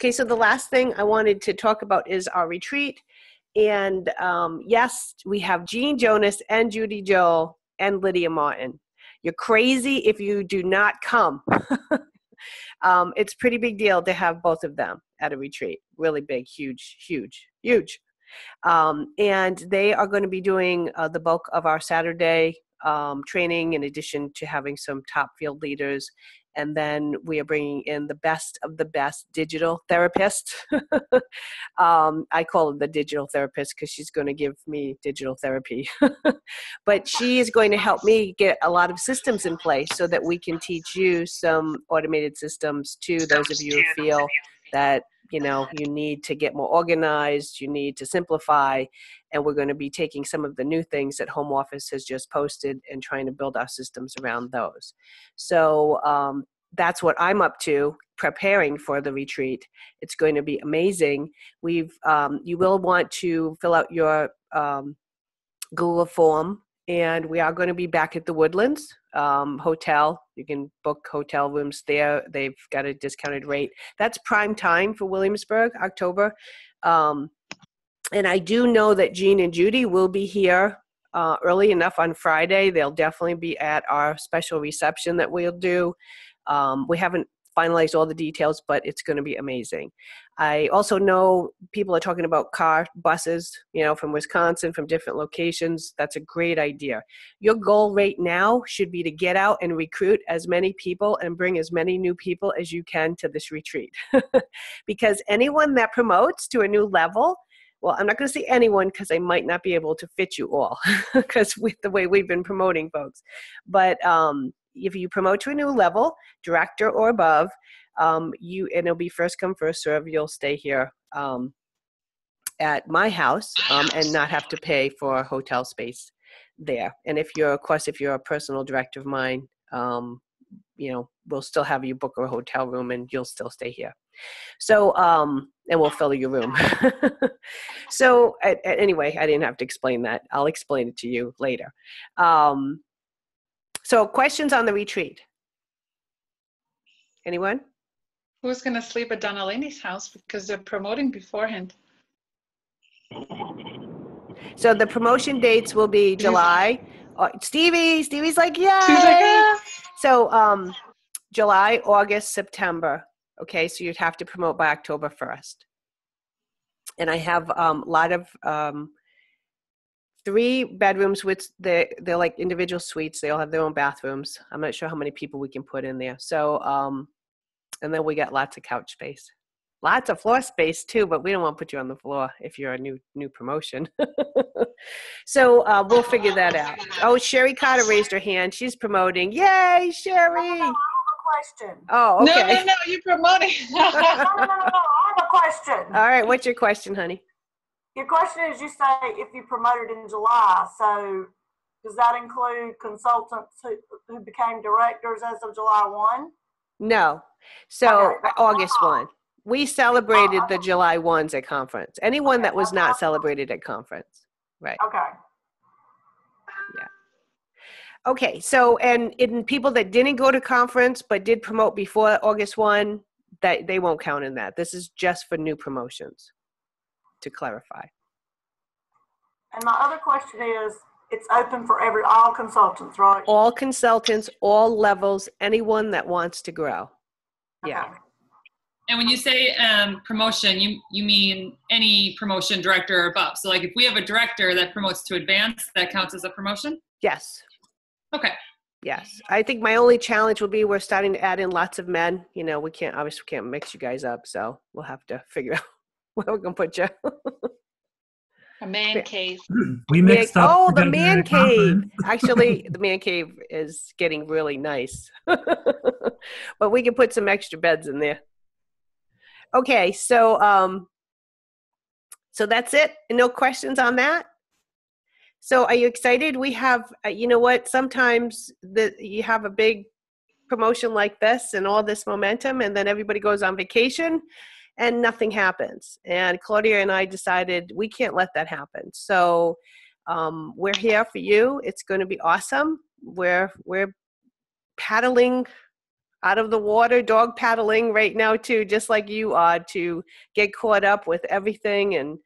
Okay, so the last thing I wanted to talk about is our retreat. And um, yes, we have Jean Jonas and Judy Joel and Lydia Martin. You're crazy if you do not come. um, it's pretty big deal to have both of them at a retreat. Really big, huge, huge, huge. Um, and they are going to be doing uh, the bulk of our Saturday um, training in addition to having some top field leaders and then we are bringing in the best of the best digital therapist. um, I call her the digital therapist because she's going to give me digital therapy. but she is going to help me get a lot of systems in place so that we can teach you some automated systems to those of you who feel that you know you need to get more organized you need to simplify and we're going to be taking some of the new things that home office has just posted and trying to build our systems around those. So um, that's what i'm up to preparing for the retreat. It's going to be amazing. We've um, you will want to fill out your um, google form and we are going to be back at the woodlands um, hotel. You can book hotel rooms there. They've got a discounted rate. That's prime time for williamsburg october. Um, and i do know that jean and judy will be here uh, early enough on friday. They'll definitely be at our special reception that we'll do. Um, we haven't finalized all the details, but it's going to be amazing. I also know people are talking about car buses, you know, from Wisconsin, from different locations. That's a great idea. Your goal right now should be to get out and recruit as many people and bring as many new people as you can to this retreat. because anyone that promotes to a new level, well, I'm not going to say anyone because I might not be able to fit you all because with the way we've been promoting folks. But um, if you promote to a new level, director or above, um, you and it'll be first come first serve. You'll stay here um, at my house um, and not have to pay for hotel space there. And if you're, of course, if you're a personal director of mine, um, you know, we'll still have you book a hotel room and you'll still stay here. So, um, and we'll fill your room. so, anyway, I didn't have to explain that. I'll explain it to you later. Um, so, questions on the retreat? Anyone? Who's going to sleep at Donalini's house because they're promoting beforehand? So the promotion dates will be July. Uh, Stevie, Stevie's like, yeah. Like, So um, July, August, September. Okay, so you'd have to promote by October first. And I have um, a lot of um, three bedrooms with the they're like individual suites. They all have their own bathrooms. I'm not sure how many people we can put in there. So um and then we got lots of couch space. Lots of floor space too, but we don't want to put you on the floor if you're a new new promotion. so uh, we'll figure that out. Oh, Sherry Carter raised her hand. She's promoting. Yay, Sherry! I have a question. Oh, okay. No, no, no, you're promoting. no, no, no, no, I have a question. All right, what's your question, honey? Your question is you say if you promoted in July, so does that include consultants who, who became directors as of July 1? No. So Okay. August 1. We celebrated the oh, July 1s at conference. Anyone that was not celebrated at conference. Right. Okay. Yeah. Okay. So, and in people that didn't go to conference but did promote before August 1, that they won't count in that. This is just for new promotions to clarify. And my other question is, it's open for every, all consultants, right? All consultants, all levels, anyone that wants to grow. Yeah. Okay. And when you say um, promotion, you you mean any promotion director or above. So like if we have a director that promotes to advance, that counts as a promotion. Yes. Okay. Yes. I think my only challenge will be we're starting to add in lots of men. You know, we can't obviously we can't mix you guys up, so we'll have to figure out where we're gonna put you. A man cave. We mixed up. oh, the gonna be at man cave. Actually, the man cave is getting really nice. but we can put some extra beds in there. Okay, so um so that's it. No questions on that? So are you excited? We have uh, you know what, sometimes the you have a big promotion like this and all this momentum and then everybody goes on vacation and nothing happens. And Claudia and I decided we can't let that happen. So um, we're here for you. It's going to be awesome. We're we're paddling out of the water, dog paddling right now too, just like you are, to get caught up with everything and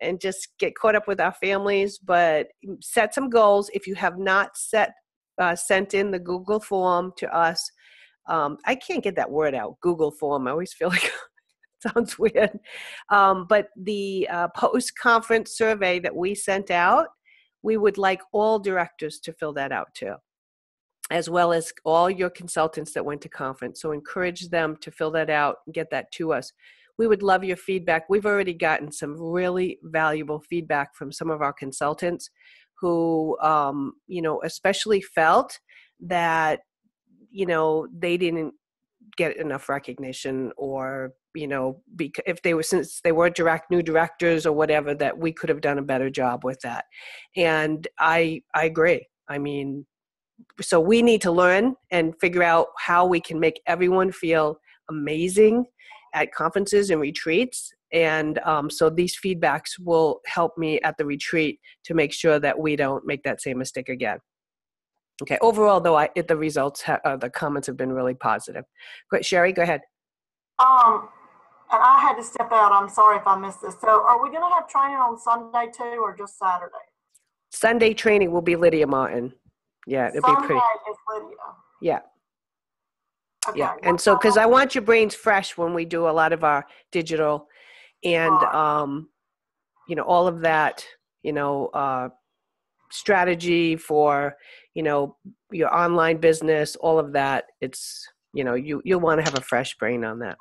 and just get caught up with our families. But set some goals. If you have not set uh, sent in the Google form to us, um, I can't get that word out. Google form. I always feel like sounds weird. Um, but the uh, post conference survey that we sent out, we would like all directors to fill that out too as well as all your consultants that went to conference. So encourage them to fill that out and get that to us. We would love your feedback. We've already gotten some really valuable feedback from some of our consultants who, um, you know, especially felt that, you know, they didn't get enough recognition or you know because if they were since they were direct new directors or whatever that we could have done a better job with that. And i i agree. I mean so we need to learn and figure out how we can make everyone feel amazing at conferences and retreats. And um, so these feedbacks will help me at the retreat to make sure that we don't make that same mistake again okay overall though i the results ha- uh, the comments have been really positive Great, sherry go ahead Um, and I had to step out. I'm sorry if I missed this. So are we gonna have training on Sunday too, or just Saturday? sunday training will be lydia martin yeah it'll be Sunday pretty is Lydia. yeah Okay. yeah and so because i want your brains fresh when we do a lot of our digital and um you know all of that you know uh strategy for you know your online business all of that it's you know you you'll want to have a fresh brain on that.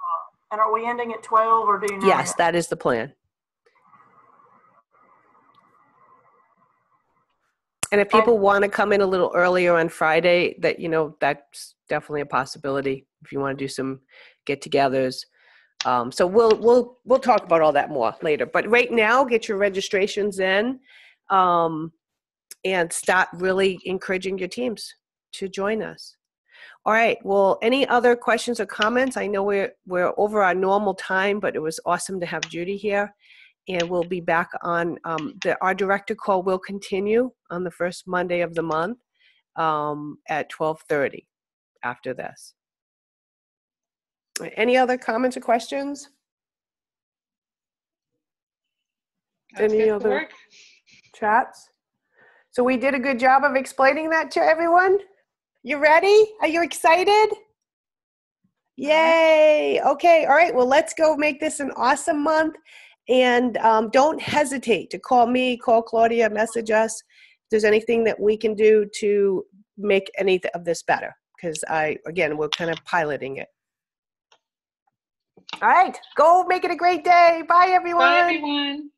And are we ending at twelve or do you know? yes that is the plan. And if people want to come in a little earlier on friday that you know that's definitely a possibility if you want to do some get-togethers. Um, so we'll we'll we'll talk about all that more later. But right now get your registrations in. Um, and start really encouraging your teams to join us. All right well any other questions or comments? I know we're we're over our normal time but it was awesome to have judy here. And we'll be back on um, the our director call will continue on the first monday of the month um, at 12.30 after this. Any other comments or questions? Let's Any other- work. chats so we did a good job of explaining that to everyone. You ready? Are you excited? Yay! Okay all right well let's go make this an awesome month. And um, don't hesitate to call me call claudia message us if there's anything that we can do to make any of this better because i again we're kind of piloting it. All right go make it a great day. Bye everyone. Bye, everyone.